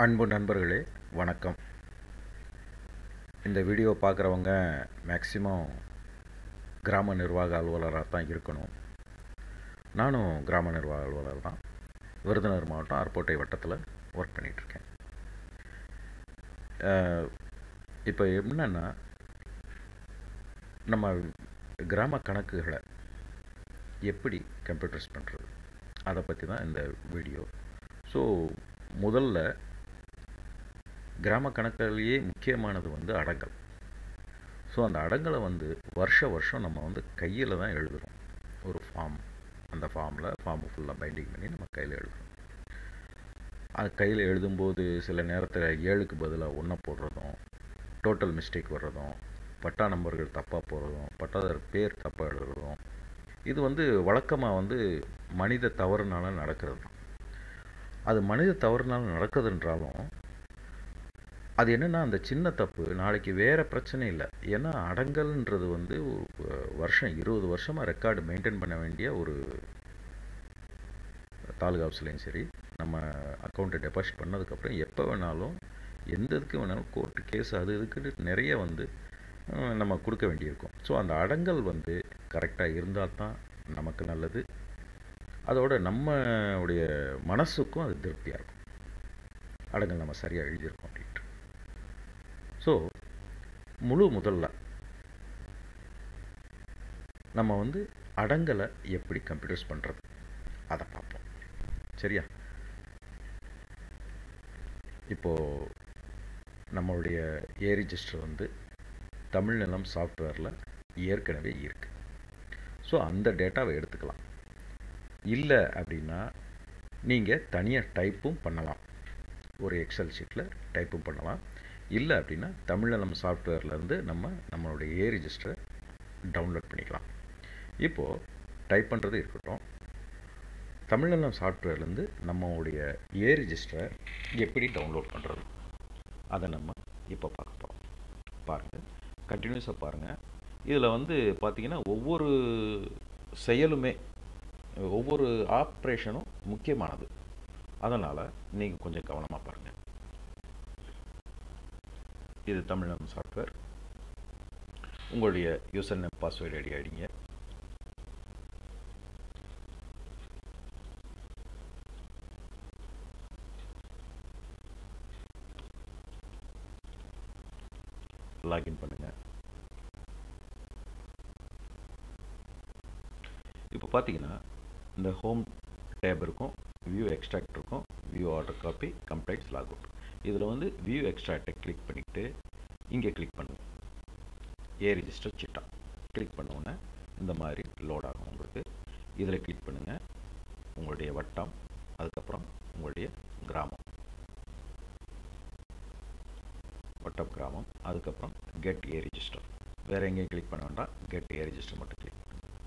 அன்பு நண்பர்களே வணக்கம். இந்த வீடியோ பார்க்குறவங்க மேக்சிமம் கிராம நிர்வாக அலுவலராக தான் இருக்கணும். நானும் கிராம நிர்வாக அலுவலர் தான். விருதுநகர் மாவட்டம் அர்போட்டை வட்டத்தில் ஒர்க் பண்ணிகிட்ருக்கேன் இப்போ என்னென்னா நம்ம கிராம கணக்குகளை எப்படி கம்ப்யூட்டர்ஸ் பண்ணுறது அதை பற்றி தான் இந்த வீடியோ. ஸோ முதல்ல கிராம கணக்குலேயே முக்கியமானது வந்து அடங்கல். ஸோ அந்த அடங்கலை வந்து வருஷ வருஷம் நம்ம வந்து கையில் தான் எழுதுகிறோம் ஒரு ஃபார்ம் அந்த ஃபார்மில் ஃபார்மை ஃபுல்லாக பைண்டிங் பண்ணி நம்ம கையில் எழுதுகிறோம் அது கையில் எழுதும்போது சில நேரத்தில் ஏழுக்கு பதிலாக ஒன்றை போடுறதும் டோட்டல் மிஸ்டேக் வர்றதும் பட்டா நம்பர்கள் தப்பாக போடுறதும் பட்டாதார் பேர் தப்பாக எழுதுறதும் இது வந்து வழக்கமாக வந்து மனித தவறுனால நடக்கிறது தான். அது மனித தவறுனால நடக்குதுன்றாலும் அது என்னென்னா அந்த சின்ன தப்பு. நாளைக்கு வேறு பிரச்சனை இல்லை. ஏன்னா அடங்கல்ன்றது வந்து வருஷம் இருபது வருஷமாக ரெக்கார்டு மெயின்டைன் பண்ண வேண்டிய ஒரு தாலுகா ஆஃபீஸ்லேயும் சரி நம்ம அக்கௌண்ட்டை டெபாசிட் பண்ணதுக்கப்புறம் எப்போ வேணாலும் எந்த இதுக்கு வேணாலும் கோர்ட்டு கேஸ் அது இதுக்குன்னு நிறைய வந்து நம்ம கொடுக்க வேண்டியிருக்கும். ஸோ அந்த அடங்கல் வந்து கரெக்டாக இருந்தால் தான் நமக்கு நல்லது. அதோட நம்மளுடைய மனசுக்கும் அது திருப்தியாக இருக்கும். அடங்கல் நம்ம சரியாக எழுதியிருக்கோம் அப்படின்னு. முழு முதல்ல நம்ம வந்து அடங்கலை எப்படி கம்ப்யூட்டர்ஸ் பண்ணுறது அதை பார்ப்போம். சரியா? இப்போது நம்மளுடைய ஏ ரிஜிஸ்டர் வந்து தமிழ் நிலம் சாஃப்ட்வேரில் ஏற்கனவே இருக்குது ஸோ அந்த டேட்டாவை எடுத்துக்கலாம். இல்லை அப்படின்னா நீங்கள் தனியாக டைப்பும் பண்ணலாம். ஒரு எக்ஸல் ஷீட்டில் டைப்பும் பண்ணலாம். இல்லை அப்படின்னா தமிழ்நலம் சாஃப்ட்வேர்லேருந்து நம்ம நம்மளுடைய ஏ ரிஜிஸ்டரை டவுன்லோட் பண்ணிக்கலாம். இப்போது டைப் பண்ணுறது இருக்கட்டும். தமிழ்நலம் சாஃப்ட்வேர்லேருந்து நம்மளுடைய ஏ ரிஜிஸ்டரை எப்படி டவுன்லோட் பண்ணுறது அதை நம்ம இப்போ பார்க்க போகிறோம் பாருங்கள் கண்டினியூஸாக பாருங்கள் இதில் வந்து பார்த்திங்கன்னா ஒவ்வொரு செயலுமே ஒவ்வொரு ஆப்ரேஷனும் முக்கியமானது. அதனால் நீங்கள் கொஞ்சம் கவனம் பாருங்கள் இது தமிழகம் சாஃப்ட்வேர் உங்களுடைய யூசர் நேம் பாஸ்வேர்டு ஐடி அடிங்க லாகின் பண்ணுங்கள் இப்போ பார்த்தீங்கன்னா இந்த ஹோம் டேப் இருக்கும் வியூ எக்ஸ்ட்ராக்ட் இருக்கும் view order copy complaints log out இதில் வந்து வியூ எக்ஸ்ட்ராக்டை கிளிக் பண்ணிவிட்டு இங்கே கிளிக் பண்ணுங்கள் ஏ ரிஜிஸ்டர் சிட்டா கிளிக் பண்ணோன்னே இந்த மாதிரி லோட் ஆகும் உங்களுக்கு. இதில் கிளிக் பண்ணுங்கள் உங்களுடைய வட்டம் அதுக்கப்புறம் உங்களுடைய கிராமம். வட்டம் கிராமம் அதுக்கப்புறம் கெட் ஏ ரிஜிஸ்டர் வேறு எங்கேயும் கிளிக் பண்ண வேண்டாம். கெட் ஏ ரிஜிஸ்டர் மட்டும் கிளிக் பண்ணுங்கள்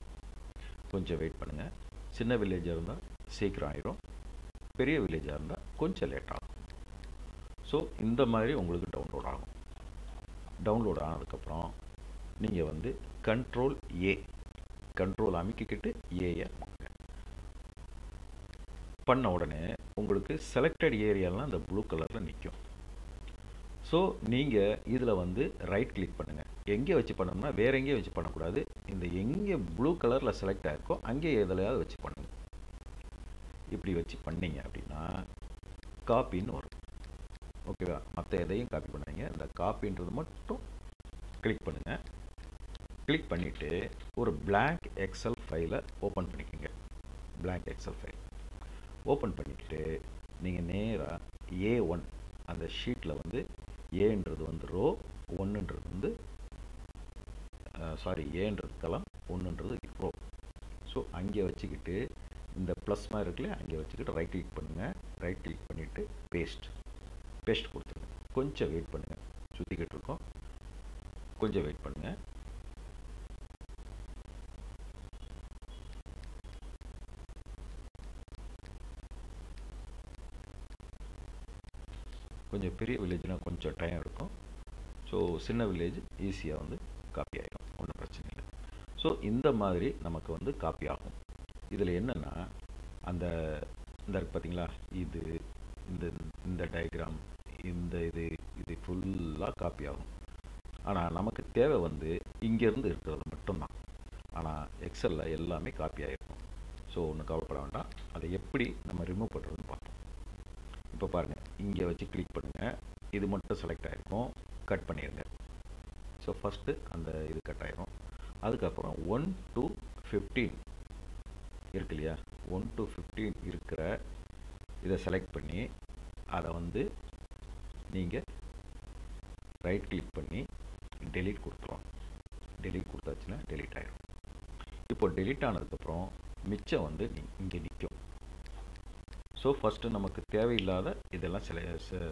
கொஞ்சம் வெயிட் பண்ணுங்கள் சின்ன வில்லேஜாக இருந்தால் சீக்கிரம் ஆயிரும். பெரிய வில்லேஜாக இருந்தால் கொஞ்சம் லேட் ஆகும். ஸோ இந்த மாதிரி உங்களுக்கு டவுன்லோட் ஆகும். டவுன்லோட் ஆனதுக்கப்புறம் நீங்கள் வந்து கண்ட்ரோல் ஏ கண்ட்ரோல் அமைக்கிக்கிட்டு ஏஐ பண்ண உடனே உங்களுக்கு செலக்டட் ஏரியாலாம் அந்த ப்ளூ கலரில் நிற்கும் ஸோ நீங்கள் இதில் வந்து ரைட் கிளிக் பண்ணுங்கள் எங்கே வச்சு பண்ணணும்னா வேறு எங்கேயும் வச்சு பண்ணக்கூடாது. இந்த எங்கே ப்ளூ கலரில் செலக்ட் ஆகிருக்கோ அங்கே எதுலையாவது வச்சு பண்ணுங்க. இப்படி வச்சு பண்ணீங்க அப்படின்னா காப்பின்னு வரும். ஓகேவா மற்ற எதையும் காப்பி பண்ணாங்க இந்த காப்பின்றது மட்டும் கிளிக் பண்ணுங்கள் கிளிக் பண்ணிவிட்டு ஒரு பிளாங்க் எக்ஸல் ஃபைலை ஓப்பன் பண்ணிக்கோங்க. பிளாங்க் எக்ஸல் ஃபைல் ஓப்பன் பண்ணிவிட்டு நீங்கள் நேராக ஏ ஒன் அந்த ஷீட்டில் வந்து ஏன்றது வந்து ரோ ஒன்றுன்றது வந்து சாரி ஏன்றது கலம் ஒன்றுன்றது ரோ ஸோ அங்கே வச்சுக்கிட்டு இந்த ப்ளஸ் மாதிரி இருக்குல்ல அங்கே வச்சுக்கிட்டு ரைட் கிளிக் பண்ணுங்கள் ரைட் கிளிக் பண்ணிவிட்டு பேஸ்ட் பேஸ்ட் கொடுத்துருங்க கொஞ்சம் வெயிட் பண்ணுங்கள் சுற்றிக்கிட்டு இருக்கோம். கொஞ்சம் வெயிட் பண்ணுங்கள் கொஞ்சம் பெரிய வில்லேஜ்னால் கொஞ்சம் டைம் இருக்கும் ஸோ சின்ன வில்லேஜ் ஈஸியாக வந்து காப்பி ஆகிடும் ஒன்றும் பிரச்சனை இல்லை. ஸோ இந்த மாதிரி நமக்கு வந்து காப்பி ஆகும். இதில் என்னென்னா அந்த இந்த இருக்கு பார்த்தீங்களா இது இந்த இந்த டயக்ராம் ஃபுல்லாக காப்பி ஆகும். ஆனால் நமக்கு தேவை வந்து இங்கேருந்து இருக்கிறது மட்டும்தான். ஆனால் எக்ஸலில் எல்லாமே காப்பி ஆகிருக்கும் ஸோ ஒன்றும் கவலைப்பட வேண்டாம். அதை எப்படி நம்ம ரிமூவ் பண்ணுறதுன்னு பார்ப்போம். இப்போ பாருங்கள் இங்கே வச்சு கிளிக் பண்ணுங்கள் இது மட்டும் செலக்ட் ஆகிருக்கும் கட் பண்ணிடுங்க. ஸோ ஃபஸ்ட்டு அந்த இது கட் ஆகிரும் அதுக்கப்புறம் ஒன் டு ஃபிஃப்டீன் இருக்கு இல்லையா? ஒன் டு ஃபிஃப்டீன் இருக்கிற இதை செலக்ட் பண்ணி அதை வந்து நீங்கள் ரைட் கிளிக் பண்ணி டெலீட் கொடுத்துருவோம் டெலீட் கொடுத்தாச்சுன்னா டெலீட் ஆகிடும் இப்போ டெலீட் ஆனதுக்கப்புறம் மிச்சம் வந்து இங்கே நிற்கும் ஸோ ஃபஸ்ட்டு நமக்கு தேவையில்லாத இதெல்லாம் செல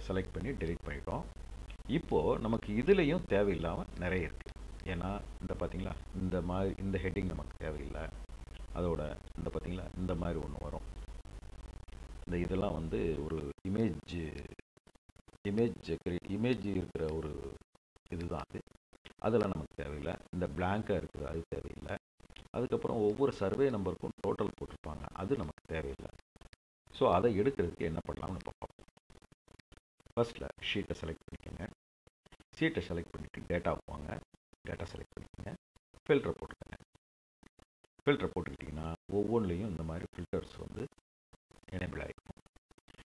செலக்ட் பண்ணி டெலீட் பண்ணிட்டோம். இப்போது நமக்கு இதுலேயும் தேவையில்லாமல் நிறைய இருக்குது ஏன்னா இந்த பார்த்தீங்களா இந்த மாதிரி இந்த ஹெட்டிங் நமக்கு தேவையில்லை. அதோட இந்த பார்த்தீங்களா இந்த மாதிரி ஒன்று வரும். இந்த இதெல்லாம் வந்து ஒரு இமேஜ் இமேஜ் இமேஜ் இருக்கிற ஒரு இதுதான் அது. அதெல்லாம் நமக்கு தேவையில்லை. இந்த பிளாங்காக இருக்குது அது தேவையில்லை. அதுக்கப்புறம் ஒவ்வொரு சர்வே நம்பருக்கும் டோட்டல் போட்டிருப்பாங்க. அது நமக்கு தேவையில்லை. ஸோ அதை எடுக்கிறதுக்கு என்ன பண்ணலாம்னு பார்ப்போம். ஃபஸ்ட்டில் ஷீட்டை செலக்ட் பண்ணிக்கோங்க. ஷீட்டை செலக்ட் பண்ணிவிட்டு டேட்டா போவாங்க டேட்டா செலக்ட் பண்ணிக்கோங்க. ஃபில்டர் போட்டுக்கோங்க. ஃபில்டர் போட்டுக்கிட்டிங்கன்னா ஒவ்வொன்றிலையும் இந்த மாதிரி ஃபில்டர்ஸ் வந்து எனேபிள் ஆகிடும்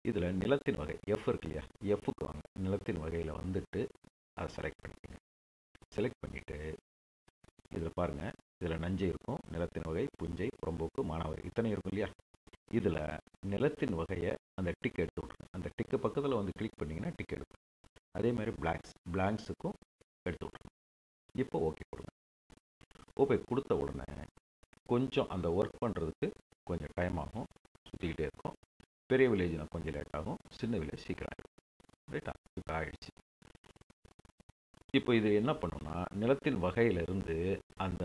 இதில் நிலத்தின் வகை எஃப் இருக்கு இல்லையா? எஃப்க்கு வாங்க. நிலத்தின் வகையில் வந்துட்டு அதை செலக்ட் பண்ணிக்கோங்க. செலக்ட் பண்ணிவிட்டு இதில் பாருங்கள் இதில் நஞ்சை இருக்கும். நிலத்தின் வகை புஞ்சை புறம்போக்கு மானாவாரி. இத்தனை இருக்கும் இல்லையா? இதில் நிலத்தின் வகையை அந்த டிக் எடுத்து விட்ருங்க அந்த டிக்கு பக்கத்தில் வந்து கிளிக் பண்ணிங்கன்னா டிக் எடுக்கும். அதே மாதிரி பிளாங்க்ஸ் பிளாங்க்ஸுக்கும் எடுத்து விட்ருங்க இப்போ ஓகே கொடுங்க. ஓகே கொடுத்த உடனே கொஞ்சம் அந்த ஒர்க் பண்ணுறதுக்கு கொஞ்சம் டைம் ஆகும். சுற்றிக்கிட்டே இருக்கும். பெரிய வில்லேஜில் கொஞ்சம் லேட் ஆகும். சின்ன வில்லேஜ் சீக்கிரம் ஆகிடும் ரைட்டா இப்போ ஆகிடுச்சு இப்போ இது என்ன பண்ணுன்னா நிலத்தின் வகையிலிருந்து அந்த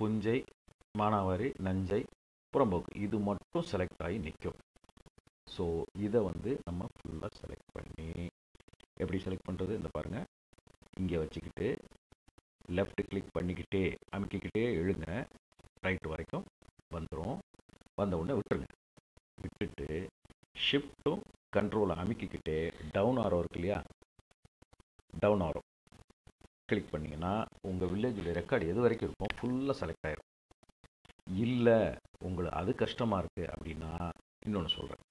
புஞ்சை மானாவாரி நஞ்சை புறம்போக்கு இது மட்டும் செலக்ட் ஆகி நிற்கும். ஸோ இதை வந்து நம்ம ஃபுல்லாக செலக்ட் பண்ணி எப்படி செலக்ட் பண்ணுறது இந்த பாருங்கள் இங்கே வச்சுக்கிட்டு லெஃப்ட் கிளிக் பண்ணிக்கிட்டே அமைக்கிக்கிட்டே எழுங்க ரைட்டு வரைக்கும் வந்துடும் வந்த உடனே விட்டுருங்க. விட்டுட்டு ஷிஃப்ட்டும் கண்ட்ரோலை அமைக்கிக்கிட்டே டவுன் ஆரோ இருக்கு இல்லையா? டவுன் ஆரோ கிளிக் பண்ணிங்கன்னா உங்கள் வில்லேஜுடைய ரெக்கார்டு எது வரைக்கும் இருக்கும் ஃபுல்லாக செலக்ட் ஆகிடும் இல்லை உங்களுக்கு அது கஷ்டமாக இருக்குது அப்படின்னா இன்னொன்று சொல்கிறேன்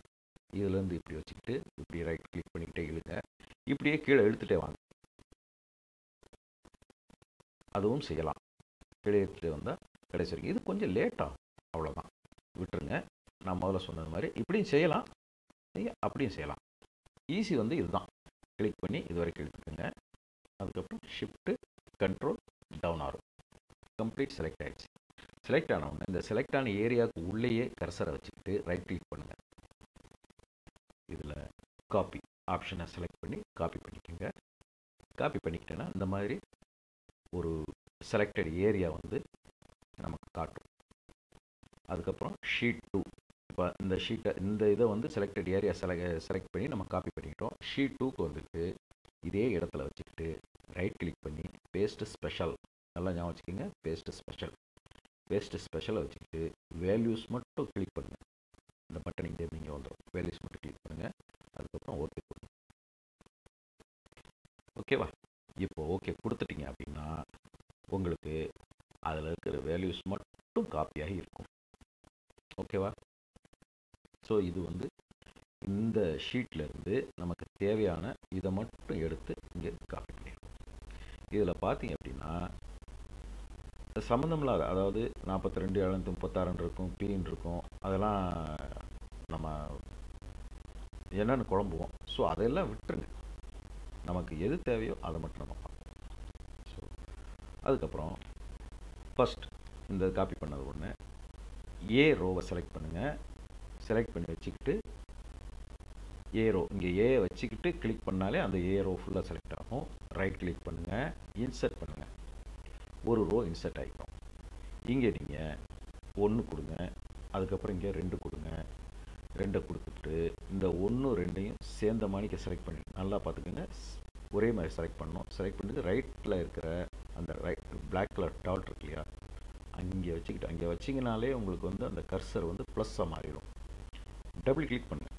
இதுலேருந்து இப்படி வச்சுக்கிட்டு இப்படி ரைட் கிளிக் பண்ணிக்கிட்டே இழுங்க. இப்படியே கீழே இழுத்துட்டே வாங்க. அதுவும் செய்யலாம். கீழே எடுத்துகிட்டே வந்தால் கிடைச்சிருக்கு இது கொஞ்சம் லேட்டாகும் அவ்வளோதான் விட்டுருங்க. நான் முதல்ல சொன்னது மாதிரி. இப்படியும் செய்யலாம். நீங்கள் அப்படியும் செய்யலாம். ஈஸி வந்து இதுதான். கிளிக் பண்ணி இது வரைக்கும் அதுக்கப்புறம் ஷிஃப்ட்டு கண்ட்ரோல் டவுன் ஆகும் கம்ப்ளீட் செலக்ட் ஆகிடுச்சு செலக்ட் ஆன உடனே இந்த செலக்ட் ஆன ஏரியாவுக்கு உள்ளேயே கர்சரை வச்சுக்கிட்டு ரைட் கிளிக் பண்ணுங்கள் இதில் காப்பி ஆப்ஷனை செலக்ட் பண்ணி காப்பி பண்ணிக்கோங்க. காப்பி பண்ணிக்கிட்டேன்னா இந்த மாதிரி ஒரு செலக்டட் ஏரியா வந்து நமக்கு காட்டும். அதுக்கப்புறம் ஷீட் டூ இப்போ இந்த ஷீட்டை இந்த இதை வந்து செலக்டட் ஏரியா செலக்ட் செலக்ட் பண்ணி நம்ம காப்பி பண்ணிக்கிட்டோம். ஷீட் டூக்கு வந்துட்டு இதே இடத்துல வச்சுக்கிட்டு ரைட் கிளிக் பண்ணி பேஸ்ட்டு ஸ்பெஷல் நல்லா ஞாபகம் வச்சுக்கோங்க பேஸ்ட்டு ஸ்பெஷல் பேஸ்ட்டு ஸ்பெஷலை வச்சுக்கிட்டு வேல்யூஸ் மட்டும் கிளிக் பண்ணுங்கள் இந்த பட்டன் இங்கே நீங்கள் வந்துடும் வேல்யூஸ் மட்டும் கிளிக் பண்ணுங்கள் அதுக்கப்புறம் ஓகே கொடுங்க ஓகேவா இப்போ ஓகே கொடுத்துட்டீங்க அப்படின்னா உங்களுக்கு அதில் இருக்கிற வேல்யூஸ் மட்டும் காப்பியாகி இருக்கும். ஓகேவா ஸோ இது வந்து இந்த ஷீட்லேருந்து நமக்கு தேவையான இதை மட்டும் எடுத்து இங்கே காப்பி பண்ணிடுவோம் இதில் பார்த்தீங்க அப்படின்னா சம்மந்தமில்லாத அதாவது நாற்பத்தி ரெண்டு எழுநூற்றி முப்பத்தாறுன்னு இருக்கும் பீன் இருக்கும் அதெல்லாம் நம்ம என்னென்னு குழம்புவோம். ஸோ அதெல்லாம் விட்டுருங்க. நமக்கு எது தேவையோ அதை மட்டும் நம்ம பார்ப்போம். ஸோ அதுக்கப்புறம் ஃபஸ்ட் இந்த காப்பி பண்ணது ஒன்று ஏ ரோவை செலக்ட் பண்ணுங்கள் செலக்ட் பண்ணி வச்சுக்கிட்டு ஏரோ இங்கே ஏ வச்சுக்கிட்டு கிளிக் பண்ணாலே அந்த ஏரோ ஃபுல்லாக செலக்ட் ஆகும். ரைட் கிளிக் பண்ணுங்கள் இன்சர்ட் பண்ணுங்கள் ஒரு ரோ இன்சர்ட் ஆகிக்கும் இங்கே நீங்கள் ஒன்று கொடுங்க அதுக்கப்புறம் இங்கே ரெண்டு கொடுங்க. ரெண்டை கொடுத்துட்டு இந்த ஒன்று ரெண்டையும் சேர்ந்த மாணிக்க செலக்ட் பண்ணி நல்லா பார்த்துக்கோங்க. ஒரே மாதிரி செலக்ட் பண்ணணும். செலக்ட் பண்ணிட்டு ரைட்டில் இருக்கிற அந்த ரைட் பிளாக் கலர் டாட் இருக்கு இல்லையா அங்கே வச்சுக்கிட்டு அங்கே வச்சிங்கனாலே உங்களுக்கு வந்து அந்த கர்சர் வந்து ப்ளஸ்ஸாக மாறிடும். டபுள் கிளிக் பண்ணு.